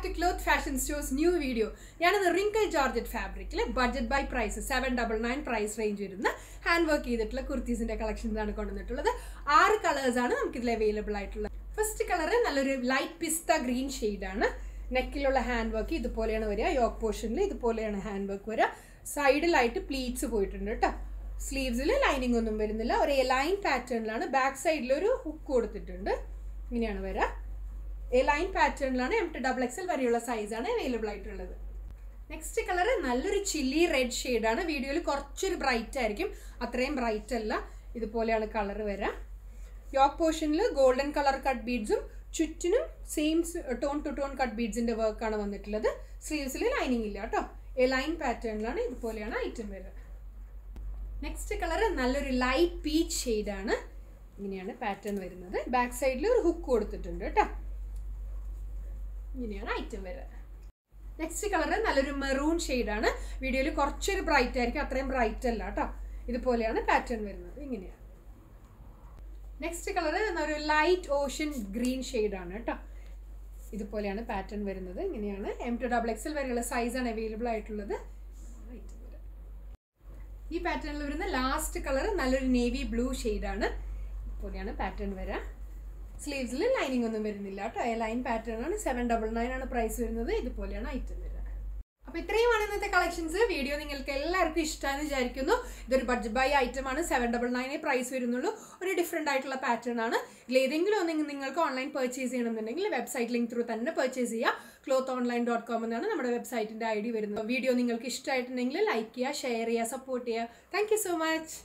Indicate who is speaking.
Speaker 1: Back to cloth fashion stores new video ഞാനത് wrinkle georgette ഫാബ്രിക്കിൽ budget buy price seven double nine price range വരുന്ന hand work ചെയ്തിട്ടുള്ള കുർത്തീസിന്റെ കളക്ഷൻസാണ് കൊണ്ടുവന്നിട്ടുള്ളത്. ആറ് കളേഴ്സാണ് നമുക്കിതിൽ അവൈലബിൾ ആയിട്ടുള്ളത്. ഫസ്റ്റ് കളർ നല്ലൊരു ലൈറ്റ് പിസ്ത ഗ്രീൻ ഷെയ്ഡാണ് നെക്കിലുള്ള ഹാൻഡ് വർക്ക് ഇതുപോലെയാണ് വരിക. യോക്ക് പോർഷനിൽ ഇതുപോലെയാണ് ഹാൻഡ് വർക്ക് വരിക. സൈഡിലായിട്ട് പ്ലീറ്റ്സ് പോയിട്ടുണ്ട് കേട്ടോ സ്ലീവ്സിൽ ലൈനിങ് ഒന്നും വരുന്നില്ല. ഒരു ലൈൻ പാറ്റേണിലാണ് ബാക്ക് സൈഡിൽ ഒരു ഹുക്ക് കൊടുത്തിട്ടുണ്ട്. ഇങ്ങനെയാണ് വരിക. എ ലൈൻ പാറ്റേണിലാണ് എം ടു ഡബിൾ എക്സൽ വരെയുള്ള സൈസാണ് അവൈലബിൾ ആയിട്ടുള്ളത്. നെക്സ്റ്റ് കളർ നല്ലൊരു ചില്ലി റെഡ് ഷെയ്ഡാണ് വീഡിയോയിൽ കുറച്ചൊരു ബ്രൈറ്റ് ആയിരിക്കും. അത്രയും ബ്രൈറ്റ് അല്ല. ഇതുപോലെയാണ് കളർ വരിക യോക്ക് പോർഷനിൽ ഗോൾഡൻ കളർ കട്ട് ബീഡ്സും ചുറ്റിനും same tone to tone cut ബീഡ്സിന്റെ വർക്കാണ് വന്നിട്ടുള്ളത്. സ്ലീവ്സിൽ ലൈനിങ് ഇല്ല കേട്ടോ എ ലൈൻ പാറ്റേണിലാണ് ഇതുപോലെയാണ് ഐറ്റം വരുന്നത് നെക്സ്റ്റ് കളർ നല്ലൊരു ലൈറ്റ് പീച്ച് ഷെയ്ഡാണ് ഇങ്ങനെയാണ് പാറ്റേൺ വരുന്നത്. ബാക്ക് സൈഡിൽ ഒരു ഹുക്ക് കൊടുത്തിട്ടുണ്ട് കേട്ടോ ഇങ്ങനെയാണ് ഐറ്റം വരുന്നത് നെക്സ്റ്റ് കളർ നല്ലൊരു മെറൂൺ ഷെയ്ഡാണ് വീഡിയോയിൽ കുറച്ചൊരു ബ്രൈറ്റ് ആയിരിക്കും അത്രയും ബ്രൈറ്റ് അല്ല കേട്ടോ ഇതുപോലെയാണ് പാറ്റേൺ വരുന്നത്. ഇങ്ങനെയാണ്. നെക്സ്റ്റ് കളർ ഒരു ലൈറ്റ് ഓഷൻ ഗ്രീൻ ഷെയ്ഡാണ് കേട്ടോ ഇതുപോലെയാണ് പാറ്റേൺ വരുന്നത്. ഇങ്ങനെയാണ് എം ടു ഡബിൾ എക്സൽ വരെയുള്ള സൈസാണ് അവൈലബിൾ ആയിട്ടുള്ളത്. ഈ പാറ്റേണിൽ വരുന്ന ലാസ്റ്റ് കളർ നല്ലൊരു നേവി ബ്ലൂ ഷെയ്ഡാണ് ഇതുപോലെയാണ് പാറ്റേൺ വരാം. സ്ലീവ്സിൽ ലൈനിങ് ഒന്നും വരുന്നില്ല കേട്ടോ. ലൈൻ പാറ്റേൺ ആണ്. സെവൻ ഡബിൾ നയൻ ആണ് പ്രൈസ് വരുന്നത്. ഇതുപോലെയാണ് ഐറ്റം വരുന്നത്. അപ്പോൾ ഇത്രയുമാണ് ഇന്നത്തെ കളക്ഷൻസ് വീഡിയോ നിങ്ങൾക്ക് എല്ലാവർക്കും ഇഷ്ടമാണെന്ന് വിചാരിക്കുന്നു. ഇതൊരു ബഡ്ജറ്റ് ബൈ ഐറ്റം ആണ്. സെവൻ ഡബിൾ നയനെ പ്രൈസ് വരുന്നുള്ളൂ. ഒരു ഡിഫറെന്റ് ആയിട്ടുള്ള പാറ്റേൺ ആണ്. ഇതിലേതെങ്കിലും ഒന്ന് നിങ്ങൾക്ക് ഓൺലൈൻ പർച്ചേസ് ചെയ്യണമെന്നുണ്ടെങ്കിൽ വെബ്സൈറ്റ് ലിങ്ക് ത്രൂ തന്നെ പർച്ചേസ് ചെയ്യുക. ക്ലോത്ത് ഓൺലൈൻ ഡോട്ട് കോം എന്നാണ് നമ്മുടെ വെബ്സൈറ്റിന്റെ ഐ ഡി വരുന്നത്. വീഡിയോ നിങ്ങൾക്ക് ഇഷ്ടമായിട്ടുണ്ടെങ്കിൽ ലൈക്ക് ചെയ്യുക ഷെയർ ചെയ്യുക സപ്പോർട്ട് ചെയ്യുക. Thank so much